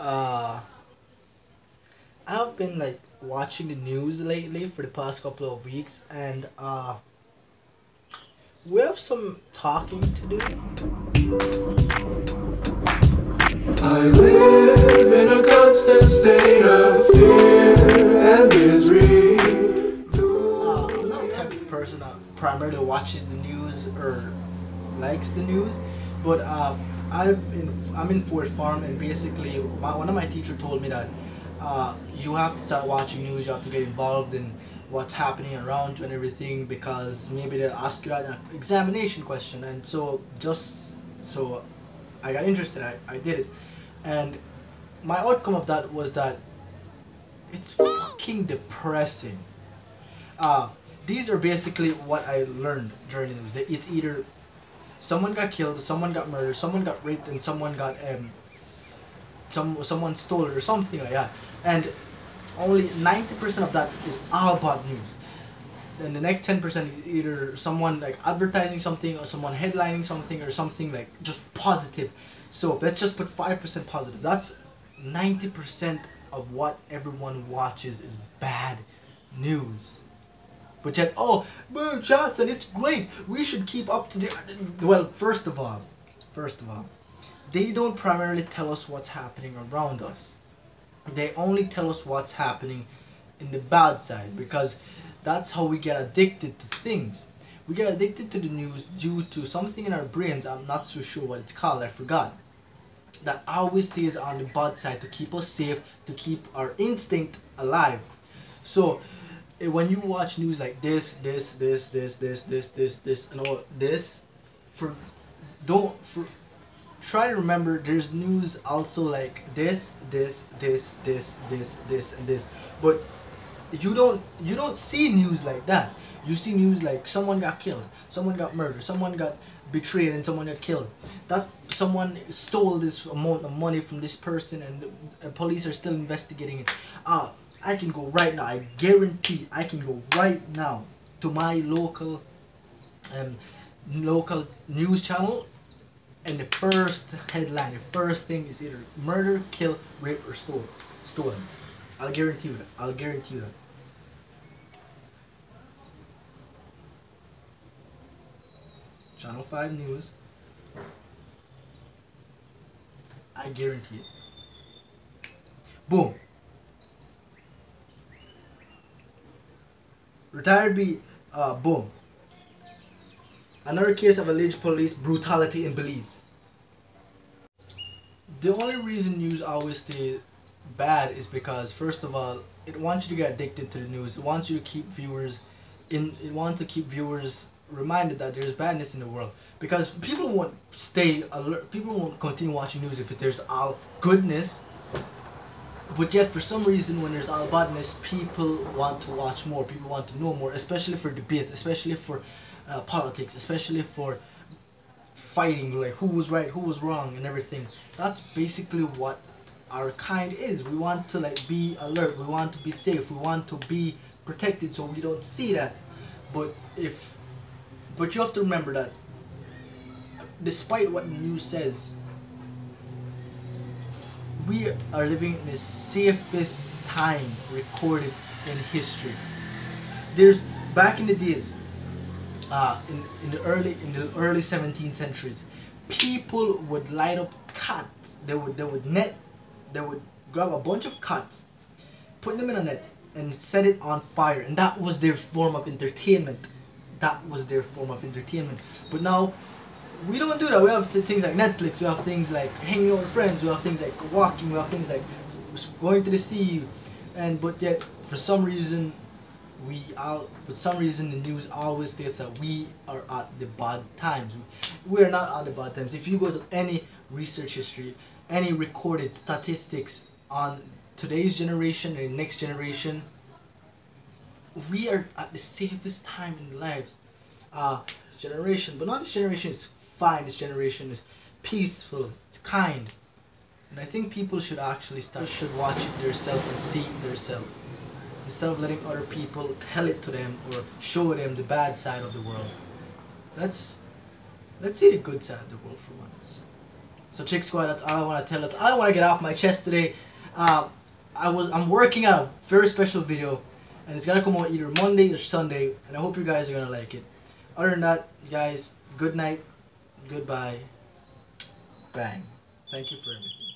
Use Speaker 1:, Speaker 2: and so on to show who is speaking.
Speaker 1: uh I've been like watching the news lately for the past couple of weeks and uh we have some talking to do.
Speaker 2: I live in a constant state of fear and misery.
Speaker 1: Uh, I'm not the type of person that primarily watches the news or likes the news, but uh, I've in, I'm in Fourth Form and basically my, one of my teacher told me that uh, you have to start watching news. You have to get involved in what's happening around you and everything because maybe they'll ask you an examination question. And so just so I got interested, I, I did it, and my outcome of that was that it's fucking depressing. Uh, these are basically what I learned during the news. It's either someone got killed, someone got murdered, someone got raped, and someone got um, some someone stole it or something like that. And only ninety percent of that is all bad news. Then the next ten percent is either someone like advertising something or someone headlining something or something like just positive. So let's just put five percent positive. That's ninety percent of what everyone watches is bad news. But yet, oh, but Jonathan, it's great. We should keep up to date. Well, first of all, first of all, they don't primarily tell us what's happening around us. They only tell us what's happening in the bad side because that's how we get addicted to things. We get addicted to the news due to something in our brains. I'm not so sure what it's called. I forgot. That always stays on the bad side to keep us safe, to keep our instinct alive. So when you watch news like this, this, this, this, this, this, this, this, and all this, for don't for try to remember there's news also like this, this, this, this, this, this, and this. But you don't you don't see news like that. You see news like someone got killed, someone got murdered, someone got betrayed, and someone got killed. That's someone stole this amount of money from this person, and the police are still investigating it. Ah, I can go right now. I guarantee I can go right now to my local um local news channel and the first headline, the first thing is either murder, kill, rape, or stole, stolen. I'll guarantee you that. I'll guarantee you that. Channel 5 News. I guarantee it. Boom. Retired B. Uh, boom. Another case of alleged police brutality in Belize. The only reason news always stay bad is because first of all, it wants you to get addicted to the news. It wants you to keep viewers in it wants to keep viewers reminded that there's badness in the world. Because people won't stay alert people won't continue watching news if there's all goodness. But yet for some reason when there's all badness, people want to watch more, people want to know more, especially for debates, especially for uh, politics, especially for fighting, like who was right, who was wrong, and everything. That's basically what our kind is. We want to like be alert. We want to be safe. We want to be protected, so we don't see that. But if, but you have to remember that, despite what the news says, we are living in the safest time recorded in history. There's back in the days, uh, in, in the early in the early 17th centuries, people would light up cats. They would they would net, they would grab a bunch of cats, put them in a net, and set it on fire, and that was their form of entertainment. That was their form of entertainment. But now, we don't do that. We have things like Netflix. We have things like hanging out with friends. We have things like walking. We have things like going to the sea, and but yet for some reason we all for some reason the news always states that we are at the bad times we are not at the bad times if you go to any research history any recorded statistics on today's generation and next generation we are at the safest time in lives uh generation but not this generation is fine this generation is peaceful it's kind and i think people should actually start should watch it themselves and see it themselves instead of letting other people tell it to them or show them the bad side of the world. Let's let's see the good side of the world for once. So Chick Squad, that's all I want to tell. That's all I want to get off my chest today. Um, I was I'm working on a very special video, and it's gonna come out either Monday or Sunday, and I hope you guys are gonna like it. Other than that, guys, good night, goodbye, bang. Thank you for everything.